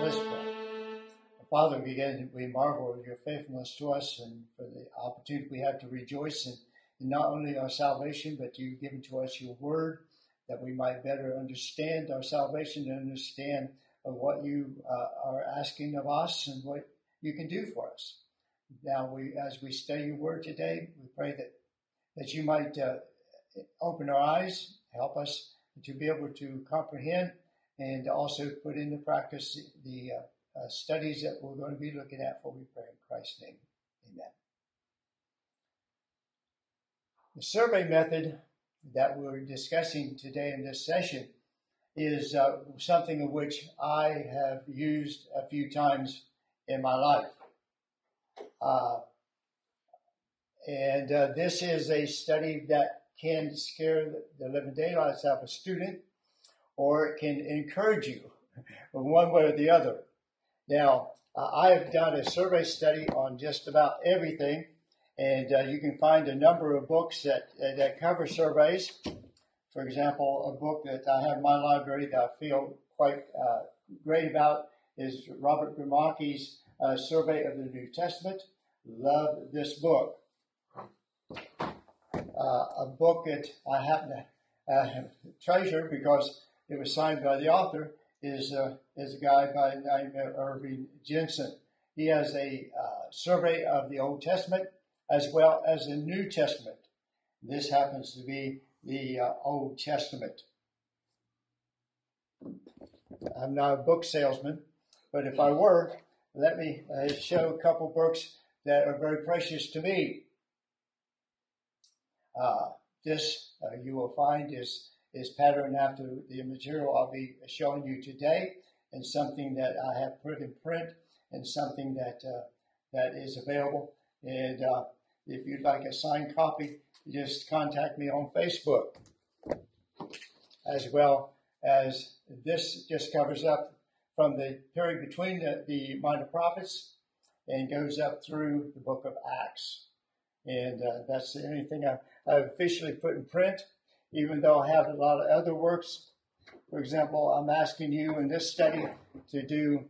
Let's pray. Father, again, we marvel at your faithfulness to us and for the opportunity we have to rejoice in, in not only our salvation, but you've given to us your word that we might better understand our salvation and understand of what you uh, are asking of us and what you can do for us. Now, we, as we study your word today, we pray that, that you might uh, open our eyes, help us to be able to comprehend and also put into practice the uh, uh, studies that we're going to be looking at for we pray in Christ's name. Amen. The survey method that we're discussing today in this session is uh, something of which I have used a few times in my life. Uh, and uh, this is a study that can scare the living daylights out of a student or it can encourage you one way or the other. Now, uh, I have done a survey study on just about everything, and uh, you can find a number of books that, uh, that cover surveys. For example, a book that I have in my library that I feel quite uh, great about is Robert Gromacki's uh, Survey of the New Testament. Love this book. Uh, a book that I happen to treasure because it was signed by the author, is, uh, is a guy by the name of Irving Jensen. He has a uh, survey of the Old Testament as well as the New Testament. This happens to be the uh, Old Testament. I'm not a book salesman, but if I were, let me uh, show a couple books that are very precious to me. Uh, this uh, you will find is is patterned after the material I'll be showing you today, and something that I have put in print, and something that uh, that is available. And uh, if you'd like a signed copy, just contact me on Facebook. As well as this just covers up from the period between the, the minor prophets and goes up through the book of Acts. And uh, that's the only thing I, I've officially put in print even though I have a lot of other works. For example, I'm asking you in this study to do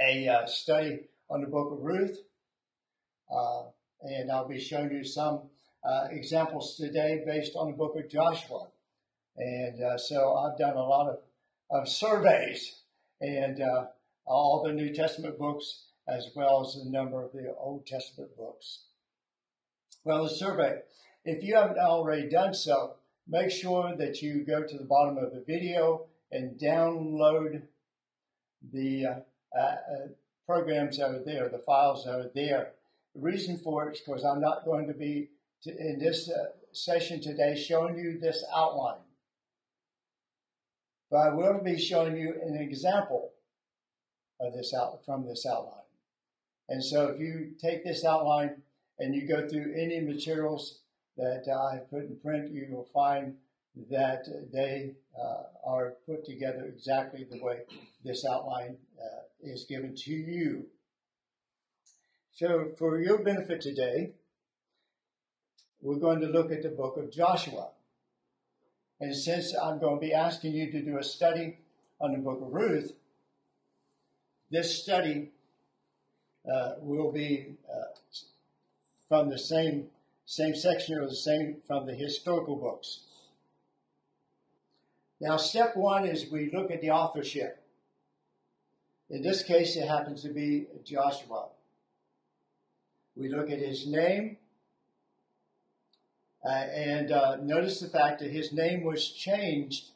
a uh, study on the book of Ruth. Uh, and I'll be showing you some uh, examples today based on the book of Joshua. And uh, so I've done a lot of, of surveys and uh, all the New Testament books as well as a number of the Old Testament books. Well, the survey. If you haven't already done so, make sure that you go to the bottom of the video and download the uh, uh, programs that are there, the files that are there. The reason for it is because I'm not going to be to, in this uh, session today showing you this outline, but I will be showing you an example of this out from this outline. And so if you take this outline and you go through any materials that I put in print, you will find that they uh, are put together exactly the way this outline uh, is given to you. So, for your benefit today, we're going to look at the book of Joshua. And since I'm going to be asking you to do a study on the book of Ruth, this study uh, will be uh, from the same same section or the same from the historical books. Now, step one is we look at the authorship. In this case, it happens to be Joshua. We look at his name, uh, and uh, notice the fact that his name was changed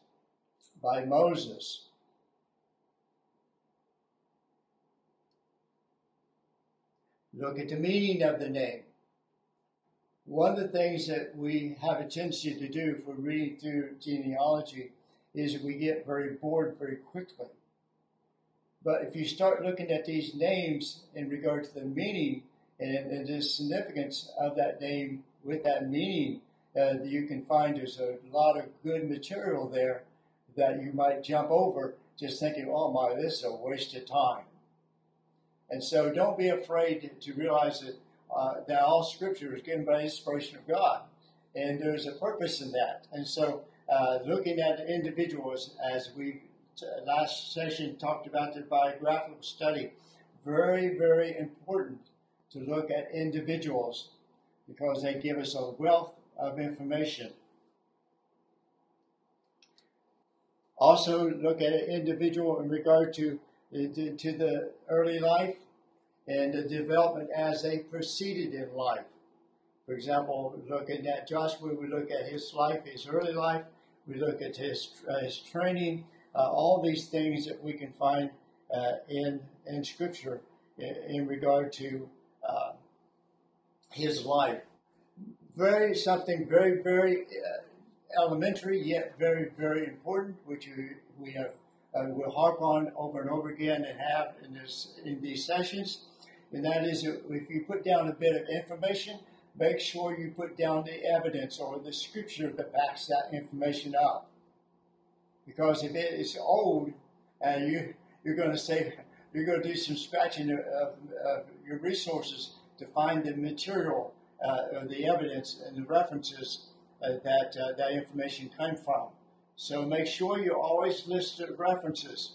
by Moses. Look at the meaning of the name one of the things that we have a tendency to do if we're reading through genealogy is we get very bored very quickly. But if you start looking at these names in regard to the meaning and, and the significance of that name with that meaning, uh, you can find there's a lot of good material there that you might jump over just thinking, oh my, this is a waste of time. And so don't be afraid to realize that uh, that all Scripture is given by inspiration of God, and there's a purpose in that. And so uh, looking at individuals as we last session talked about the biographical study. Very, very important to look at individuals because they give us a wealth of information. Also, look at an individual in regard to, to, to the early life and the development as they proceeded in life. For example, looking at Joshua, we look at his life, his early life, we look at his, uh, his training, uh, all these things that we can find uh, in, in Scripture in, in regard to uh, his life. Very, something very, very uh, elementary, yet very, very important, which we, we have, uh, will harp on over and over again and have in, this, in these sessions. And that is if you put down a bit of information, make sure you put down the evidence or the scripture that backs that information up. Because if it is old and you, you're going to say, you're going to do some scratching of, of your resources to find the material uh, or the evidence and the references uh, that uh, that information came from. So make sure you always list the references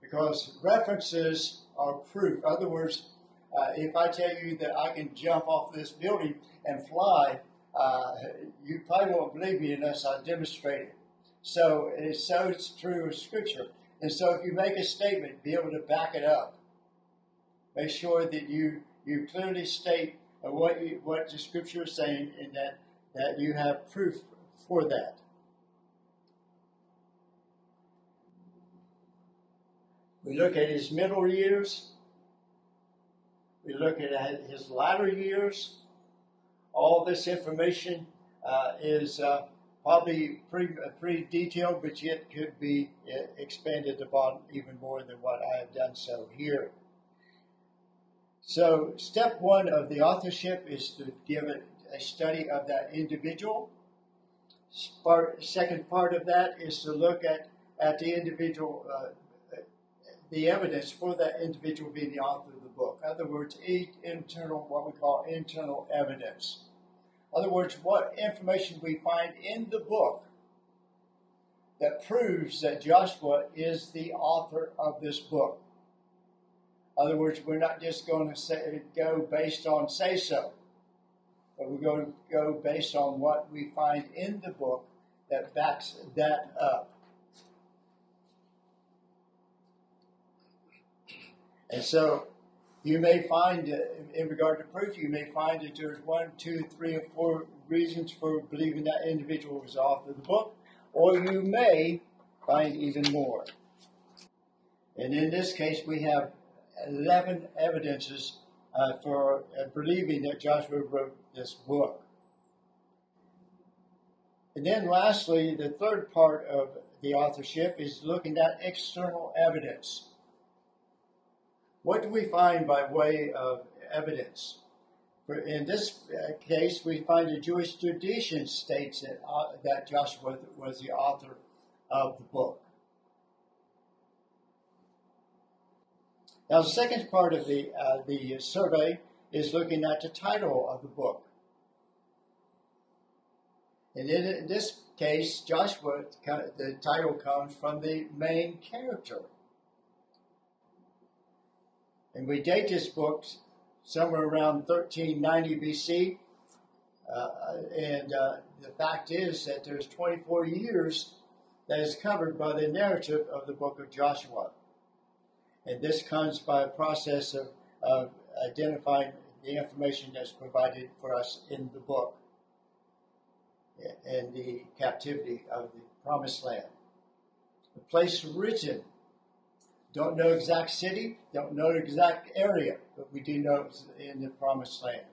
because references are proof. In other words, uh, if I tell you that I can jump off this building and fly, uh, you probably won't believe me unless I demonstrate it. So it's so it's true of Scripture. And so if you make a statement, be able to back it up. Make sure that you you clearly state what you, what the Scripture is saying, and that that you have proof for that. We look at his middle years. We look at his latter years. All this information uh, is uh, probably pretty, uh, pretty detailed, but yet could be uh, expanded upon even more than what I have done so here. So, step one of the authorship is to give a, study of that individual. Part, second part of that is to look at, at the individual, uh, the evidence for that individual being the author book. In other words, internal, what we call internal evidence. In other words, what information we find in the book that proves that Joshua is the author of this book. In other words, we're not just going to say, go based on say so, but we're going to go based on what we find in the book that backs that up. And so you may find, in regard to proof, you may find that there's one, two, three, or four reasons for believing that individual was author of the book, or you may find even more. And in this case, we have 11 evidences uh, for uh, believing that Joshua wrote this book. And then, lastly, the third part of the authorship is looking at external evidence. What do we find by way of evidence? In this uh, case, we find the Jewish tradition states that, uh, that Joshua was the author of the book. Now, the second part of the, uh, the survey is looking at the title of the book. And in this case, Joshua, the title comes from the main character. And we date this book somewhere around 1390 BC. Uh, and uh, the fact is that there's 24 years that is covered by the narrative of the book of Joshua. And this comes by a process of, of identifying the information that's provided for us in the book and the captivity of the promised land. The place written don't know exact city, don't know exact area, but we do know it's in the promised land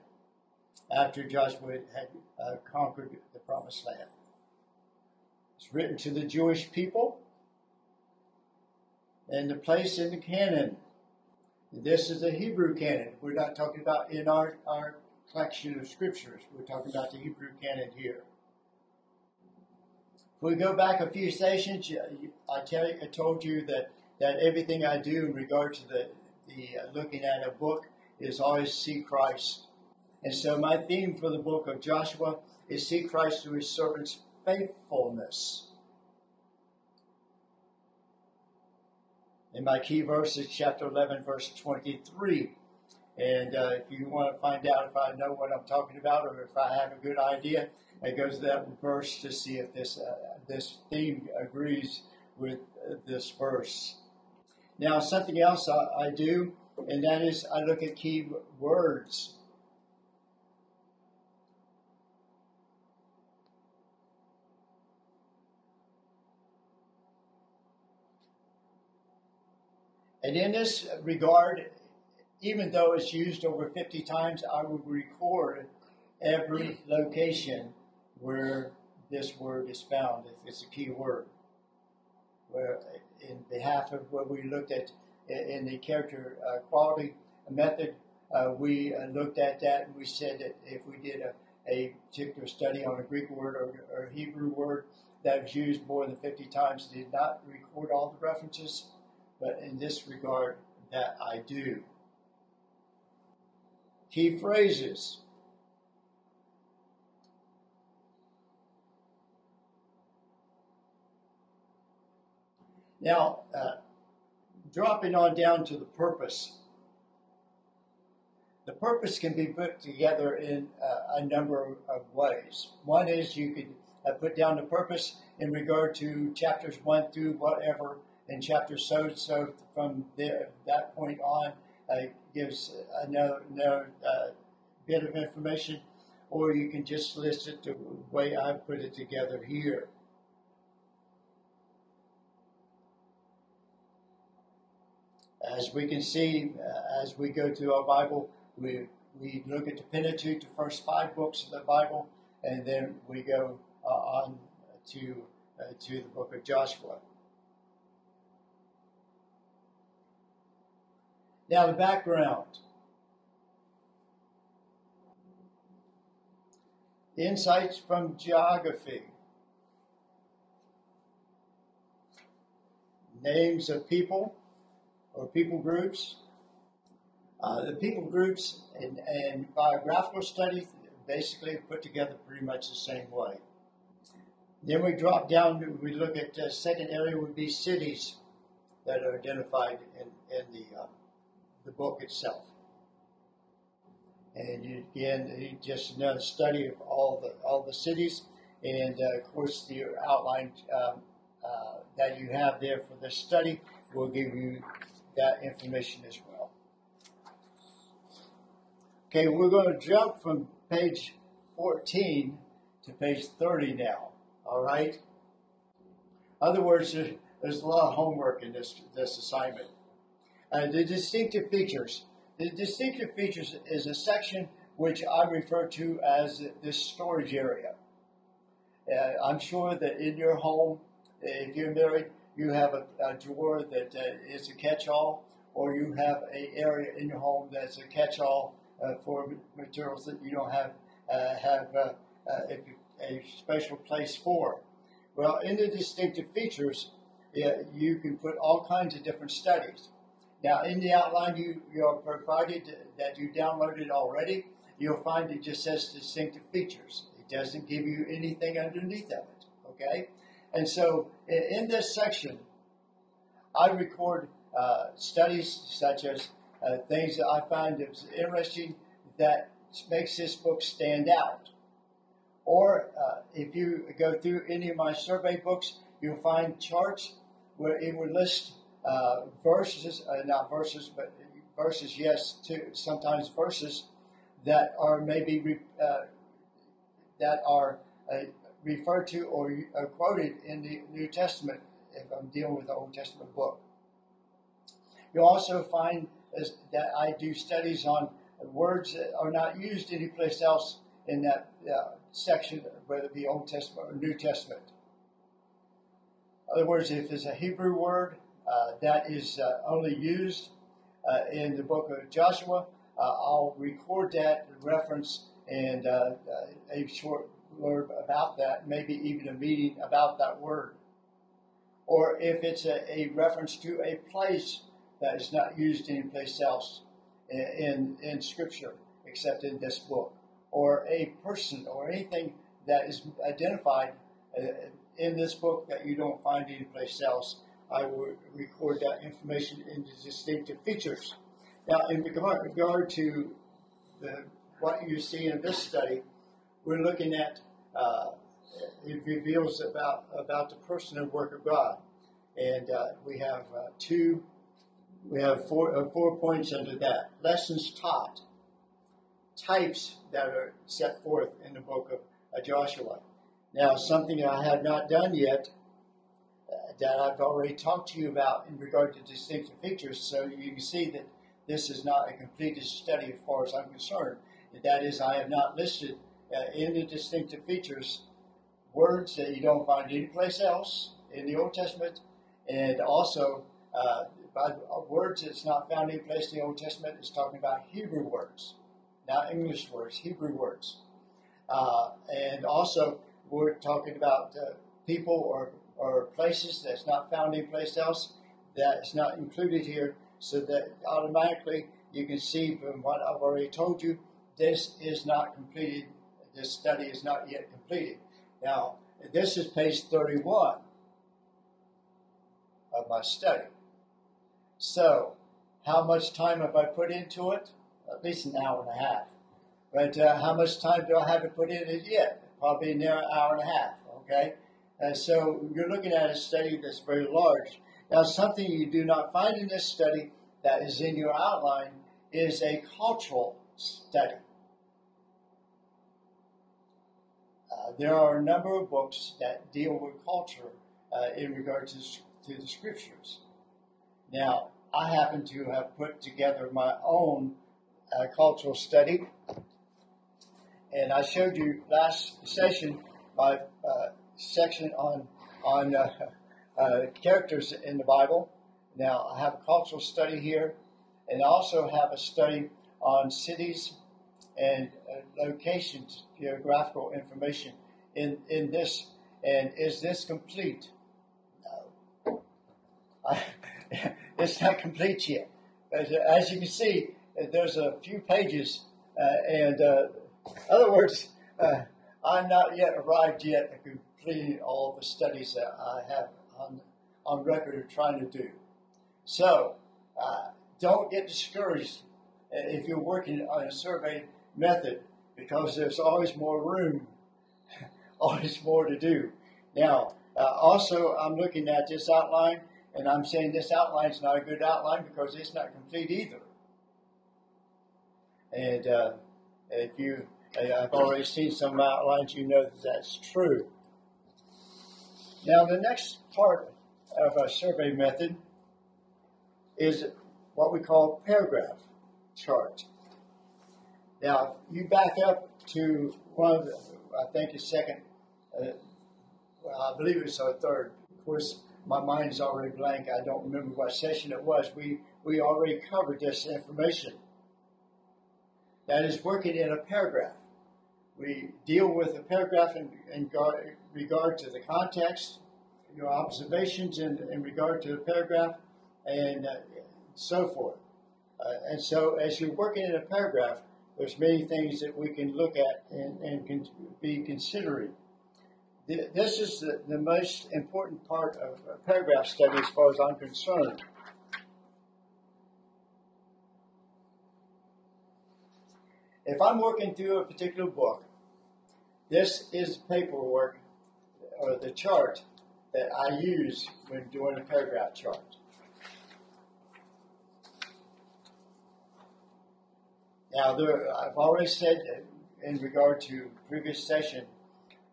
after Joshua had uh, conquered the promised land. It's written to the Jewish people and the place in the canon. This is the Hebrew canon. We're not talking about in our, our collection of scriptures. We're talking about the Hebrew canon here. If we go back a few stations, I, tell you, I told you that that everything I do in regard to the, the uh, looking at a book is always see Christ. And so my theme for the book of Joshua is see Christ through his servant's faithfulness. And my key verse is chapter 11, verse 23. And uh, if you want to find out if I know what I'm talking about or if I have a good idea, it goes to that verse to see if this, uh, this theme agrees with uh, this verse. Now, something else I, I do, and that is I look at key words. And in this regard, even though it's used over 50 times, I would record every location where this word is found, if it's a key word. Where, in behalf of what we looked at in the character uh, quality method, uh, we uh, looked at that and we said that if we did a, a particular study on a Greek word or, or Hebrew word that was used more than 50 times, did not record all the references, but in this regard, that I do. Key phrases. Now, uh, dropping on down to the purpose. The purpose can be put together in uh, a number of ways. One is you could uh, put down the purpose in regard to chapters one through whatever, and chapters so so from there that point on uh, gives another, another uh, bit of information, or you can just list it the way I put it together here. As we can see, uh, as we go through our Bible, we, we look at the Pentateuch, the first five books of the Bible, and then we go uh, on to, uh, to the book of Joshua. Now, the background. Insights from geography. Names of people or people groups. Uh, the people groups and, and biographical studies basically put together pretty much the same way. Then we drop down, we look at the second area would be cities that are identified in, in the, uh, the book itself. And you, again, just another study of all the all the cities, and uh, of course the outline um, uh, that you have there for the study will give you that information as well. Okay, we're going to jump from page 14 to page 30 now. All right? Other words, there's a lot of homework in this, this assignment. Uh, the distinctive features. The distinctive features is a section which I refer to as this storage area. Uh, I'm sure that in your home, if you're married, you have a, a drawer that uh, is a catch-all, or you have an area in your home that's a catch-all uh, for materials that you don't have uh, have uh, uh, a, a, special place for. Well, in the distinctive features, you can put all kinds of different studies. Now, in the outline you, you are provided that you downloaded already, you'll find it just says distinctive features. It doesn't give you anything underneath of it. Okay? And so in this section, I record uh, studies such as uh, things that I find is interesting that makes this book stand out. Or uh, if you go through any of my survey books, you'll find charts where it would list uh, verses, uh, not verses, but verses, yes, to sometimes verses that are maybe uh, that are referred to or uh, quoted in the New Testament if I'm dealing with the Old Testament book. You'll also find that I do studies on words that are not used anyplace else in that uh, section, whether it be Old Testament or New Testament. In other words, if it's a Hebrew word uh, that is uh, only used uh, in the book of Joshua, uh, I'll record that reference and uh, a short blurb about that, maybe even a meeting about that word. Or if it's a, a reference to a place that is not used anyplace else in, in, in Scripture except in this book, or a person or anything that is identified uh, in this book that you don't find anyplace else, I will record that information into distinctive features. Now, in regard to the, what you see in this study, we're looking at uh, it reveals about about the person and work of God, and uh, we have uh, two, we have four uh, four points under that lessons taught, types that are set forth in the book of uh, Joshua. Now, something I have not done yet uh, that I've already talked to you about in regard to distinctive features, so you can see that this is not a completed study as far as I'm concerned. That is, I have not listed uh, in the distinctive features words that you don't find anyplace else in the Old Testament, and also uh, by words that's not found anyplace in the Old Testament is talking about Hebrew words, not English words, Hebrew words. Uh, and also, we're talking about uh, people or, or places that's not found anyplace else that's not included here, so that automatically you can see from what I've already told you, this is not completed, this study is not yet completed. Now, this is page 31 of my study. So, how much time have I put into it? At least an hour and a half. But uh, how much time do I have to put in it yet? Probably near an hour and a half, okay? And so you're looking at a study that's very large. Now, something you do not find in this study that is in your outline is a cultural study. Uh, there are a number of books that deal with culture uh, in regard to, to the scriptures. Now, I happen to have put together my own uh, cultural study, and I showed you last session my uh, section on on uh, characters in the Bible. Now, I have a cultural study here, and I also have a study on cities and uh, locations, geographical information in, in this. And is this complete? No. It's not complete yet. As, as, you can see, there's a few pages, uh, and uh, other words, uh, I'm not yet arrived yet at completing all the studies that I have on, on record of trying to do. So, uh, don't get discouraged if you're working on a survey method because there's always more room, always more to do. Now, uh, also, I'm looking at this outline and I'm saying this outline is not a good outline because it's not complete either. And uh, if you, I've already seen some outlines, you know that that's true. Now, the next part of our survey method is what we call paragraph chart. Now, you back up to one of the, I think the second, uh, well, I believe it's our third. Of course, my mind is already blank. I don't remember what session it was. We, we already covered this information. That is working in a paragraph. We deal with a paragraph in, in regard to the context, your observations in, in regard to the paragraph, and uh, so forth. Uh, and so, as you're working in a paragraph, there's many things that we can look at and, and can be considering. This is the, the most important part of a paragraph study as far as I'm concerned. If I'm working through a particular book, this is paperwork or the chart that I use when doing a paragraph chart. Now, there, I've already said in regard to previous session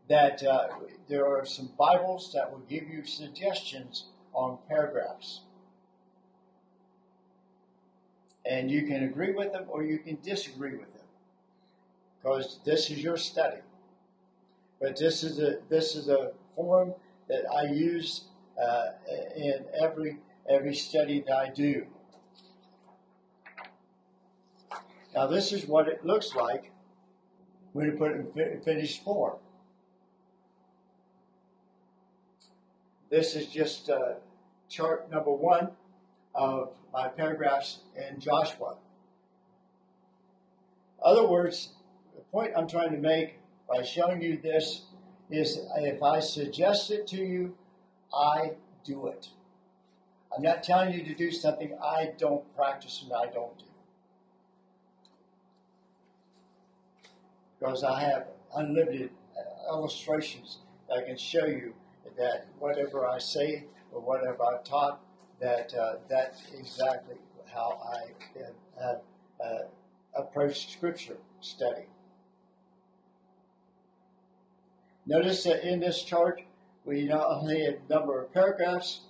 that uh, there are some Bibles that will give you suggestions on paragraphs. And you can agree with them or you can disagree with them. Because this is your study. But this is a this is a form that I use uh, in every every study that I do. Now this is what it looks like when you put it in finished form. This is just uh, chart number one of my paragraphs in Joshua. Other words, the point I'm trying to make by showing you this is if I suggest it to you, I do it. I'm not telling you to do something I don't practice and I don't do. Because I have unlimited uh, illustrations that I can show you that whatever I say or whatever I've taught, that uh, that's exactly how I have uh, approached Scripture study. Notice that in this chart, we not only have a number of paragraphs,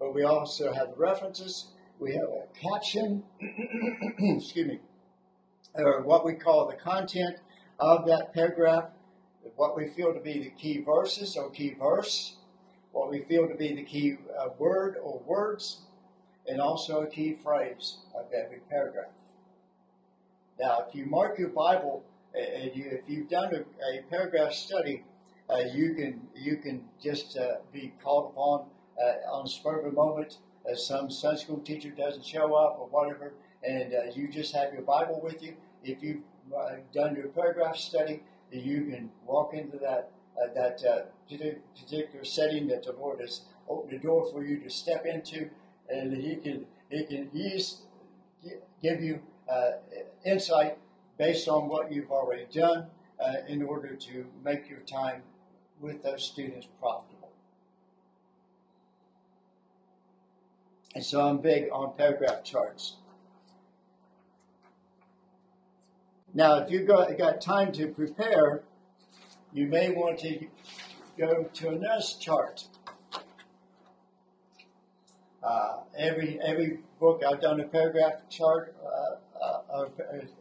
but we also have references. We have a caption, excuse me, or what we call the content of that paragraph, what we feel to be the key verses or key verse, what we feel to be the key uh, word or words, and also a key phrase of every paragraph. Now, if you mark your Bible and you, if you've done a, a paragraph study, uh, you can you can just uh, be called upon uh, on the spur of a moment as some Sunday school teacher doesn't show up or whatever, and uh, you just have your Bible with you. If you've uh, done your paragraph study, you can walk into that uh, that uh, particular setting that the Lord has opened the door for you to step into, and He can He can use, give you uh, insight based on what you've already done uh, in order to make your time with those students profitable. And so I'm big on paragraph charts. Now, if you've got, got time to prepare, you may want to go to a nurse chart. Uh, every every book I've done a paragraph chart. Uh, uh,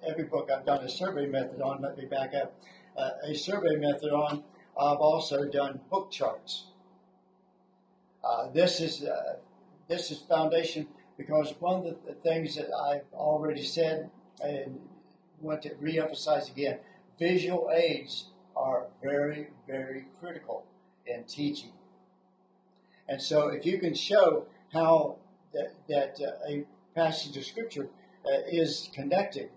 every book I've done a survey method on. Let me back up. Uh, a survey method on I've also done book charts. Uh, this is uh, this is foundation because one of the things that I've already said and want to reemphasize again: visual aids are very, very critical in teaching. And so, if you can show how that, that uh, a passage of scripture uh, is connected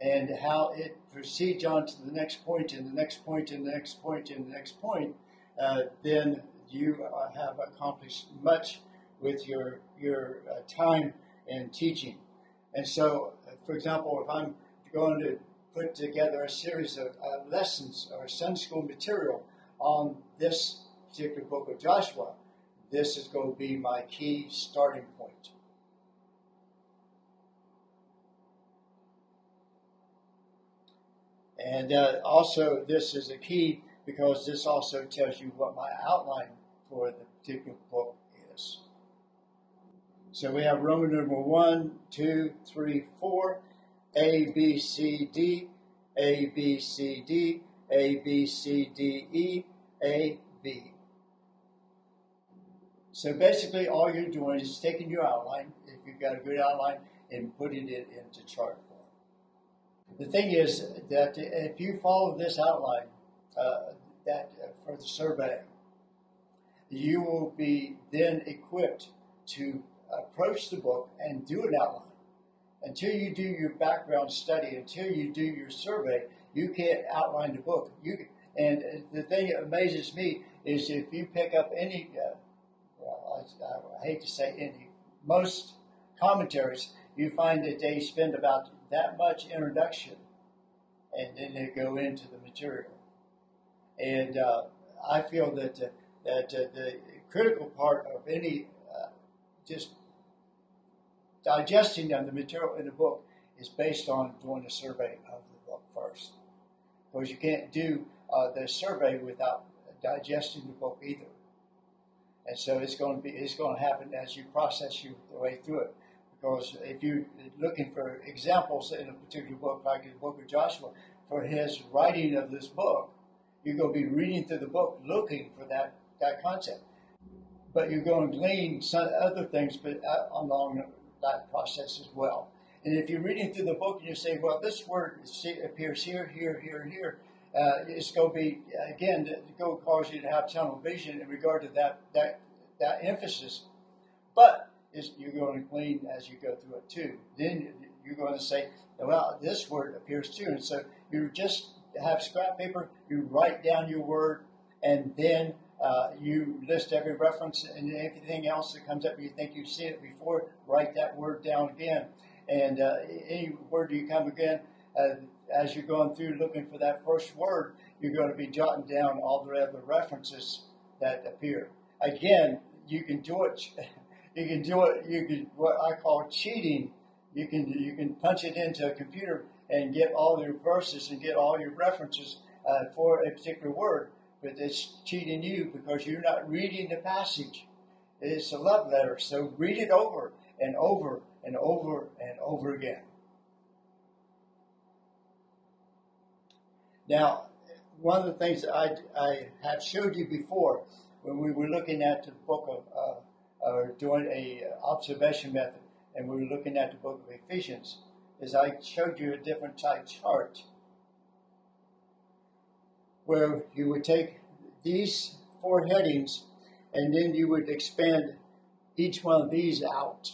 and how it proceeds on to the next point and the next point and the next point and the next point, uh, then you uh, have accomplished much with your your uh, time and teaching. And so, for example, if I'm going to put together a series of uh, lessons or Sunday school material on this particular book of Joshua, this is going to be my key starting point. And uh, also, this is a key because this also tells you what my outline for the particular book is. So we have Roman number one, two, three, four, A, B, C, D, A, B, C, D, A, B, C, D, E, A, B. So basically, all you're doing is taking your outline, if you've got a good outline, and putting it into chart form. the thing is that if you follow this outline, uh, that uh, for the survey, you will be then equipped to approach the book and do an outline. Until you do your background study, until you do your survey, you can't outline the book. You and the thing that amazes me is if you pick up any, uh, well, I, I hate to say any, most commentaries, you find that they spend about that much introduction, and then they go into the material. And uh, I feel that uh, that uh, the critical part of any uh, just digesting of the material in the book is based on doing a survey of the book first, because you can't do uh, the survey without digesting the book either. And so it's going to be it's going to happen as you process your way through it. Because if you're looking for examples in a particular book, like the book of Joshua, for his writing of this book, you're going to be reading through the book looking for that, that concept. But you're going to glean some other things but, uh, along that process as well. And if you're reading through the book and you say, well, this word appears here, here, here, here, uh, it's going to be, again, to go cause you to have tunnel vision in regard to that, that, that emphasis. But you're going to glean as you go through it too. Then you're going to say, well, this word appears too. And so you just have scrap paper, you write down your word, and then uh, you list every reference and anything else that comes up. You think you've seen it before. Write that word down again. And uh, any word you come again, uh, as you're going through looking for that first word, you're going to be jotting down all the other references that appear. Again, you can do it. You can do it. You can what I call cheating. You can you can punch it into a computer and get all your verses and get all your references uh, for a particular word, but it's cheating you because you're not reading the passage. It's a love letter, so read it over and over and over and over again. Now, one of the things that I, I have showed you before when we were looking at the book of, uh, or doing a observation method, and we were looking at the book of Ephesians, is I showed you a different type chart where you would take these four headings and then you would expand each one of these out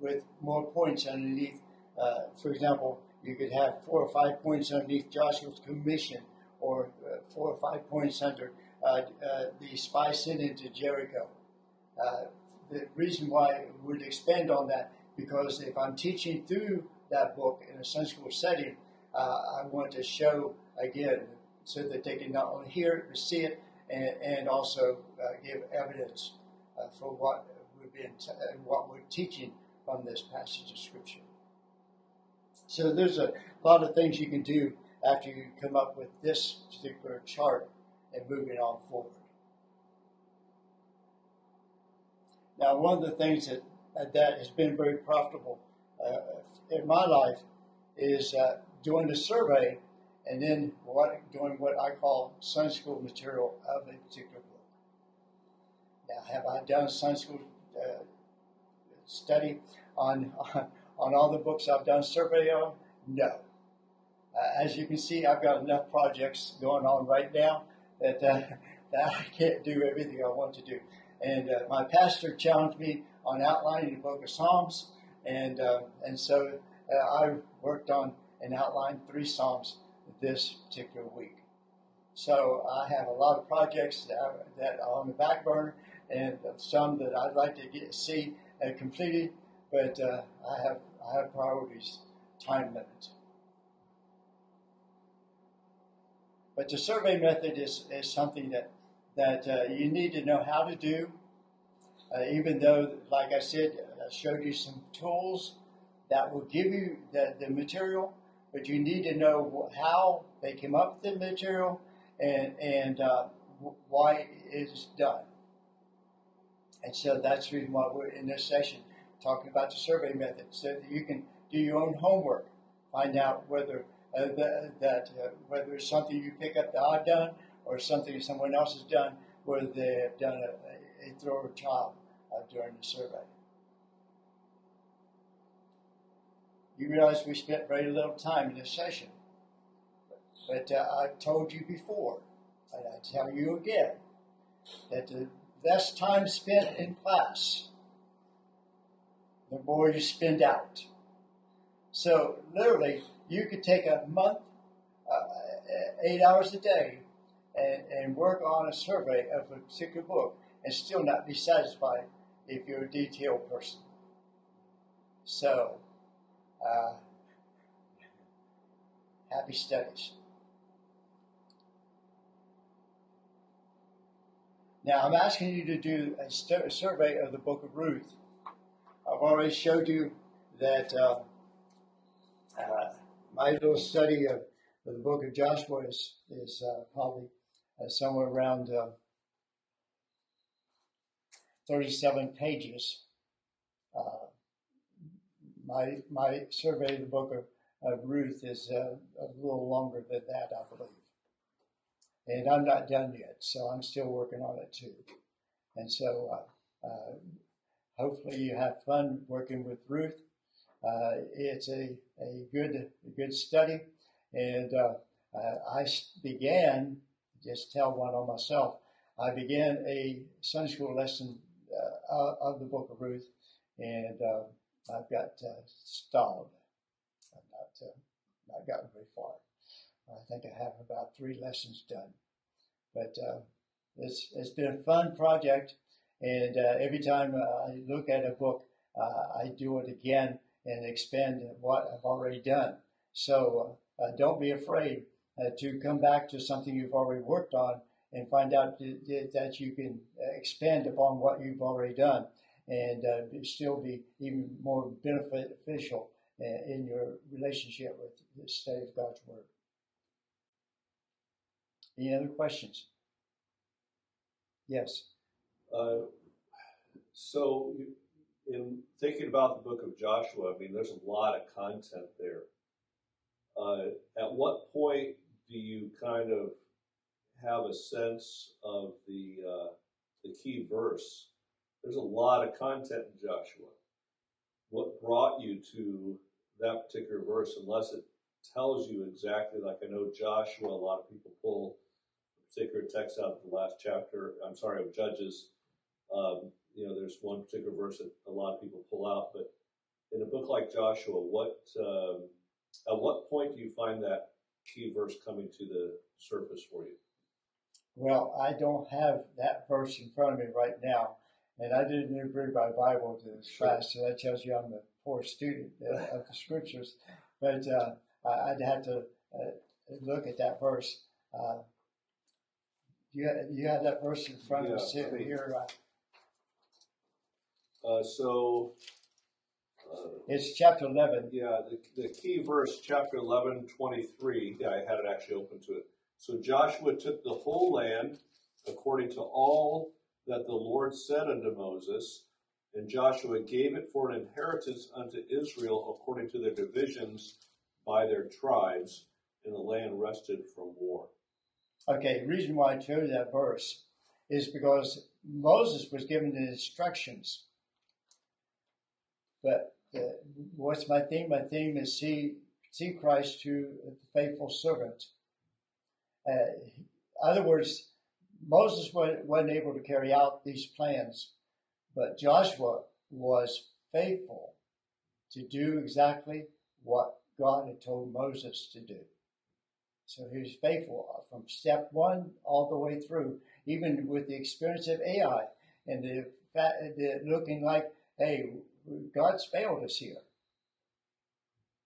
with more points underneath. Uh, for example, you could have four or five points underneath Joshua's commission, or uh, four or five points under uh, uh the spy sent into Jericho. Uh, the reason why I would expand on that because if I'm teaching through that book in a Sunday school setting, uh, I want to show again so that they can not only hear it but see it, and, and also give evidence for what we've been t- what we're teaching from this passage of Scripture. So there's a lot of things you can do after you come up with this particular chart and moving on forward. Now, one of the things that that has been very profitable uh, in my life is uh, doing the survey and then what, doing what I call Sunday school material of a particular book. Now, have I done Sunday school uh, study on, on, on all the books I've done survey on? No. Uh, as you can see, I've got enough projects going on right now that, uh, that I can't do everything I want to do. And uh, my pastor challenged me on outlining the book of Psalms, and uh, and so uh, I worked on and outline three Psalms this particular week. So I have a lot of projects that are, that are on the back burner, and some that I'd like to get see uh, completed but uh, I have I have priorities, time limits. But the survey method is, is something that that uh, you need to know how to do. Uh, even though, like I said, I showed you some tools that will give you the, the material, but you need to know how they came up with the material and and uh, why it is done. And so that's the reason why we're in this session talking about the survey method so that you can do your own homework, find out whether uh, the, that uh, whether it's something you pick up that I've done or something someone else has done, whether they have done a, a job uh, during the survey. You realize we spent very little time in this session, but uh, I've told you before, and I tell you again, that the best time spent in class the more you spend out. So literally, you could take a month, uh, eight hours a day, and, and work on a survey of a particular book and still not be satisfied if you're a detailed person. So, uh, happy studies. Now, I'm asking you to do a, st- a survey of the book of Ruth. I've already showed you that uh, uh, my little study of, of, the book of Joshua is, is uh, probably uh, somewhere around uh, 37 pages. Uh, my, my survey of the book of, of Ruth is a little longer than that, I believe. And I'm not done yet, so I'm still working on it too. And so hopefully you have fun working with Ruth. Uh, it's a, a good a good study, and uh, uh, I began just tell one on myself. I began a Sunday school lesson uh, of the Book of Ruth, and uh, I've got uh, stalled. I've not not gotten very far. I think I have about three lessons done, But uh, it's it's been a fun project, and uh, every time uh, I look at a book, uh, I do it again and expand what I've already done. So uh, don't be afraid to come back to something you've already worked on and find out that you can expand upon what you've already done and still be even more beneficial in your relationship with the study of God's Word. Any other questions? Yes. Uh, so, in thinking about the book of Joshua, I mean, there's a lot of content there. Uh, at what point do you kind of have a sense of the uh, the key verse? There's a lot of content in Joshua. What brought you to that particular verse, unless it tells you exactly, like I know Joshua, a lot of people pull particular text out of the last chapter, I'm sorry, of Judges. Um, you know, there's one particular verse that a lot of people pull out, but in a book like Joshua, what um, at what point do you find that key verse coming to the surface for you? Well, I don't have that verse in front of me right now, and I didn't bring my Bible to this sure. class, so that tells you I'm a poor student of the scriptures. But uh, I'd have to uh, look at that verse. Uh, you have, you have that verse in front of us Yeah, here. uh, Uh, so, uh, It's chapter 11. yeah, the, the key verse, chapter 11, 23, yeah, I had it actually open to it. So Joshua took the whole land according to all that the Lord said unto Moses, and Joshua gave it for an inheritance unto Israel according to their divisions by their tribes, and the land rested from war. Okay, the reason why I chose that verse is because Moses was given the instructions. But uh, what's my theme? My theme is see see Christ to the faithful servant. Uh, other words, Moses wasn't able to carry out these plans, but Joshua was faithful to do exactly what God had told Moses to do. So he was faithful from step one all the way through, even with the experience of Ai and the, looking like, hey, God's failed us here.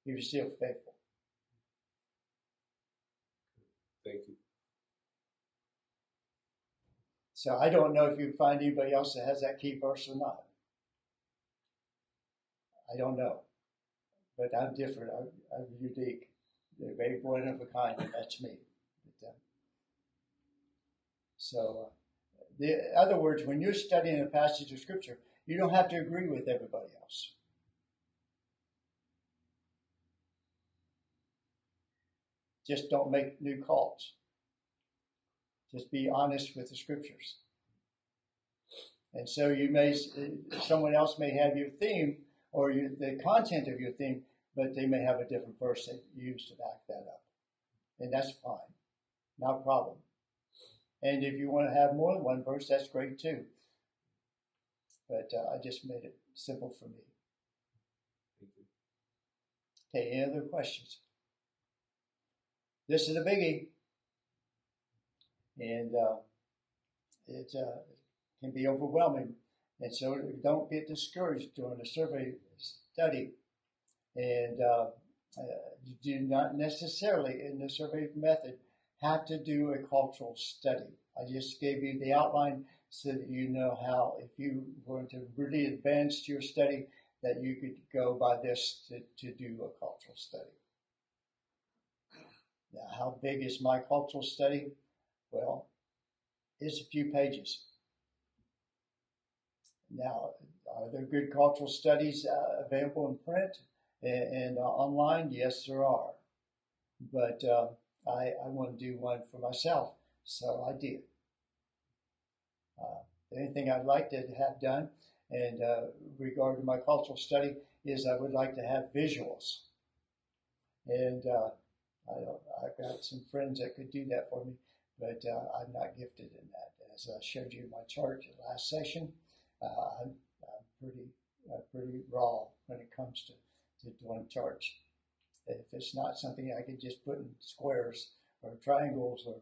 He was still faithful. Thank you. So I don't know if you find anybody else that has that key verse or not. I don't know. But I'm different. I'm, I'm unique. They're very one of a kind, and that's me. But, uh, so, uh, the other words, when you're studying a passage of scripture, you don't have to agree with everybody else. Just don't make new calls. Just be honest with the scriptures. And so you may, someone else may have your theme or you, the content of your theme, but they may have a different verse they use to back that up. And that's fine. Not a problem. And if you want to have more than one verse, that's great too. But uh, I just made it simple for me. Okay, any other questions? This is a biggie. And uh, it uh, can be overwhelming. And so don't get discouraged during a survey study and uh, uh, you do not necessarily, in the survey method, have to do a cultural study. I just gave you the outline so that you know how, if you were to really advance your study, that you could go by this to, to do a cultural study. Now, how big is my cultural study? Well, it's a few pages. Now, are there good cultural studies uh, available in print? And, and uh, online, yes, there are. But uh, I, I want to do one for myself, so I did. Uh, anything I'd like to have done, and uh, regarding my cultural study, is I would like to have visuals. And uh, I, have got some friends that could do that for me, but uh, I'm not gifted in that. As I showed you in my chart last session, uh, I'm, I'm, pretty pretty raw when it comes to to doing charts. If it's not something I can just put in squares or triangles or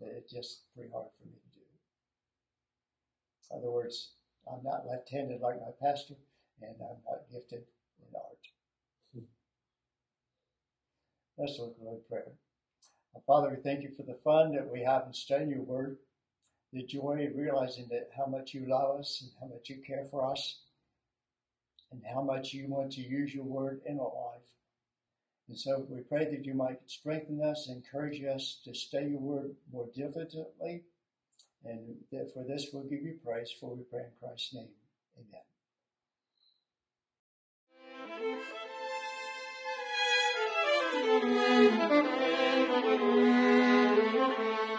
It's just pretty hard for me to do. In other words, I'm not left-handed like my pastor, and I'm not gifted in art. Let's look at prayer. Father, we thank you for the fun that we have in studying your word, the joy of realizing that how much you love us and how much you care for us, and how much you want to use your word in our life. And so we pray that you might strengthen us, encourage us to study your word more diligently, and that for this we'll give you praise, for we pray in Christ's name. Amen. Thank you.